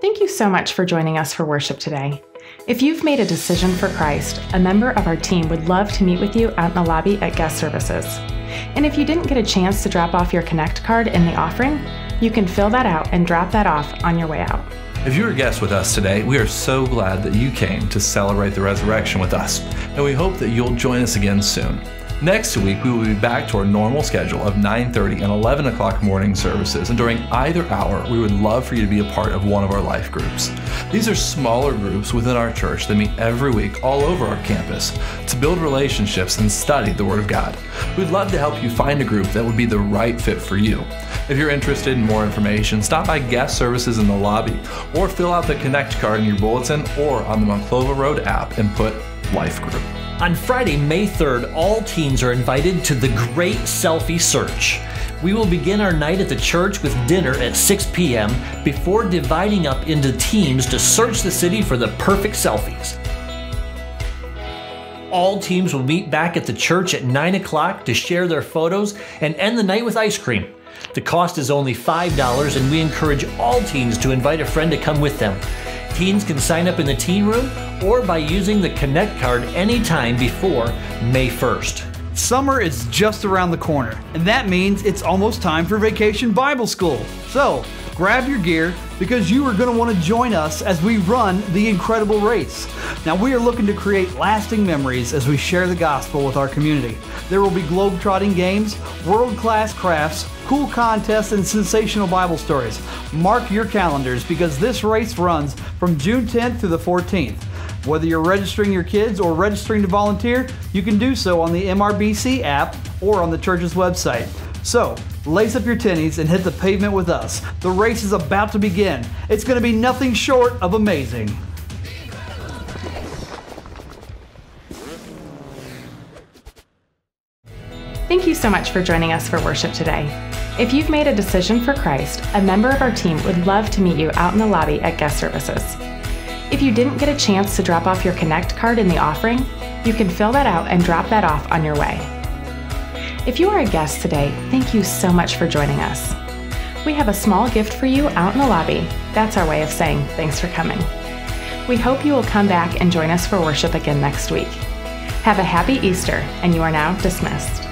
Thank you so much for joining us for worship today. If you've made a decision for Christ, a member of our team would love to meet with you out in the lobby at guest services. And if you didn't get a chance to drop off your Connect card in the offering, you can fill that out and drop that off on your way out. If you're a guest with us today, we are so glad that you came to celebrate the resurrection with us, and we hope that you'll join us again soon. Next week, we will be back to our normal schedule of 9:30 and 11 o'clock morning services, and during either hour, we would love for you to be a part of one of our life groups. These are smaller groups within our church that meet every week all over our campus to build relationships and study the Word of God. We'd love to help you find a group that would be the right fit for you. If you're interested in more information, stop by guest services in the lobby or fill out the Connect card in your bulletin or on the Monclova Road app and put Life Group. On Friday, May 3rd, all teens are invited to the Great Selfie Search. We will begin our night at the church with dinner at 6 p.m. before dividing up into teams to search the city for the perfect selfies. All teams will meet back at the church at 9 o'clock to share their photos and end the night with ice cream. The cost is only $5, and we encourage all teens to invite a friend to come with them. Teens can sign up in the teen room or by using the Connect card anytime before May 1st. Summer is just around the corner, and that means it's almost time for Vacation Bible School. So, grab your gear because you are going to want to join us as we run the incredible race. Now, we are looking to create lasting memories as we share the gospel with our community. There will be globe-trotting games, world-class crafts, cool contests, and sensational Bible stories. Mark your calendars because this race runs from June 10th to the 14th. Whether you're registering your kids or registering to volunteer, you can do so on the MRBC app or on the church's website. So, lace up your tennies and hit the pavement with us. The race is about to begin. It's going to be nothing short of amazing. Thank you so much for joining us for worship today. If you've made a decision for Christ, a member of our team would love to meet you out in the lobby at guest services. If you didn't get a chance to drop off your Connect card in the offering, you can fill that out and drop that off on your way. If you are a guest today, thank you so much for joining us. We have a small gift for you out in the lobby. That's our way of saying thanks for coming. We hope you will come back and join us for worship again next week. Have a happy Easter, and you are now dismissed.